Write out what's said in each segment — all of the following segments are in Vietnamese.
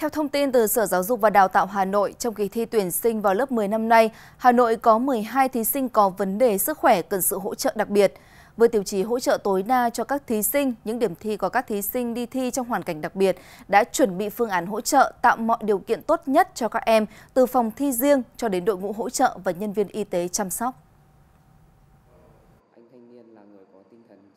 Theo thông tin từ Sở Giáo dục và Đào tạo Hà Nội, trong kỳ thi tuyển sinh vào lớp 10 năm nay, Hà Nội có 12 thí sinh có vấn đề sức khỏe cần sự hỗ trợ đặc biệt. Với tiêu chí hỗ trợ tối đa cho các thí sinh, những điểm thi có các thí sinh đi thi trong hoàn cảnh đặc biệt đã chuẩn bị phương án hỗ trợ tạo mọi điều kiện tốt nhất cho các em, từ phòng thi riêng cho đến đội ngũ hỗ trợ và nhân viên y tế chăm sóc.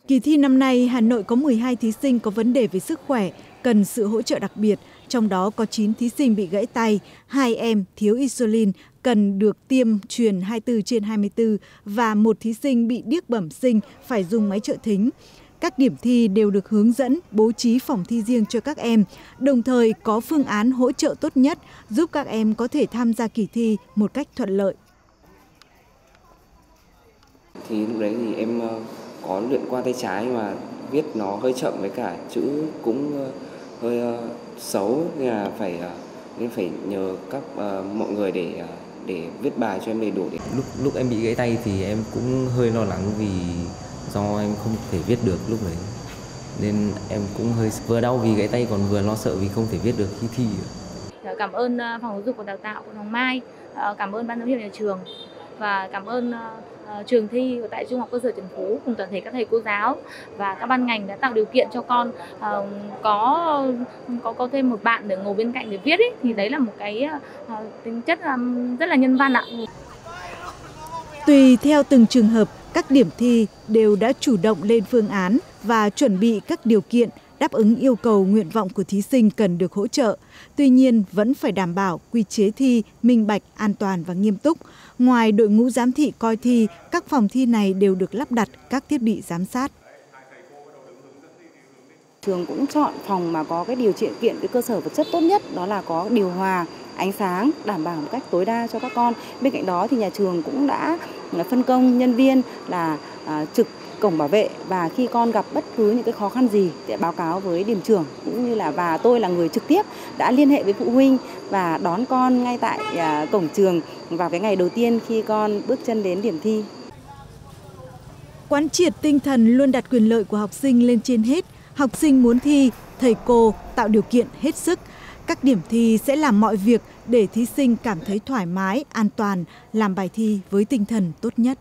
Kỳ thi năm nay, Hà Nội có 12 thí sinh có vấn đề về sức khỏe, cần sự hỗ trợ đặc biệt, trong đó có 9 thí sinh bị gãy tay, hai em thiếu insulin cần được tiêm truyền 24 trên 24 và một thí sinh bị điếc bẩm sinh phải dùng máy trợ thính. Các điểm thi đều được hướng dẫn bố trí phòng thi riêng cho các em, đồng thời có phương án hỗ trợ tốt nhất giúp các em có thể tham gia kỳ thi một cách thuận lợi. Thì lúc đấy thì em ờ, có luyện qua tay trái mà viết nó hơi chậm với cả chữ cũng ờ, hơi uh, xấu nên là phải uh, nên phải nhờ các uh, mọi người để để viết bài cho em đầy đủ để lúc lúc em bị gãy tay thì em cũng hơi lo lắng vì do em không thể viết được lúc đấy. Nên em cũng hơi vừa đau vì gãy tay còn vừa lo sợ vì không thể viết được khi thi. Cảm ơn phòng giáo dục và đào tạo quận Hoàng Mai. Cảm ơn ban giám hiệu nhà trường. Và cảm ơn Ờ, trường thi tại trung học cơ sở Trần Phú cùng toàn thể các thầy cô giáo và các ban ngành đã tạo điều kiện cho con uh, có có có thêm một bạn để ngồi bên cạnh để viết ấy thì đấy là một cái uh, tính chất um, rất là nhân văn ạ. Tùy theo từng trường hợp, các điểm thi đều đã chủ động lên phương án và chuẩn bị các điều kiện đáp ứng yêu cầu nguyện vọng của thí sinh cần được hỗ trợ. Tuy nhiên, vẫn phải đảm bảo quy chế thi minh bạch, an toàn và nghiêm túc. Ngoài đội ngũ giám thị coi thi, các phòng thi này đều được lắp đặt các thiết bị giám sát. Trường cũng chọn phòng mà có cái điều kiện cái cơ sở vật chất tốt nhất, đó là có điều hòa, ánh sáng đảm bảo một cách tối đa cho các con. Bên cạnh đó thì nhà trường cũng đã phân công nhân viên là à, trực cổng bảo vệ và khi con gặp bất cứ những cái khó khăn gì sẽ báo cáo với điểm trưởng cũng như là và tôi là người trực tiếp đã liên hệ với phụ huynh và đón con ngay tại à, cổng trường vào cái ngày đầu tiên khi con bước chân đến điểm thi. Quán triệt tinh thần luôn đặt quyền lợi của học sinh lên trên hết, học sinh muốn thi, thầy cô tạo điều kiện hết sức. Các điểm thi sẽ làm mọi việc để thí sinh cảm thấy thoải mái, an toàn, làm bài thi với tinh thần tốt nhất.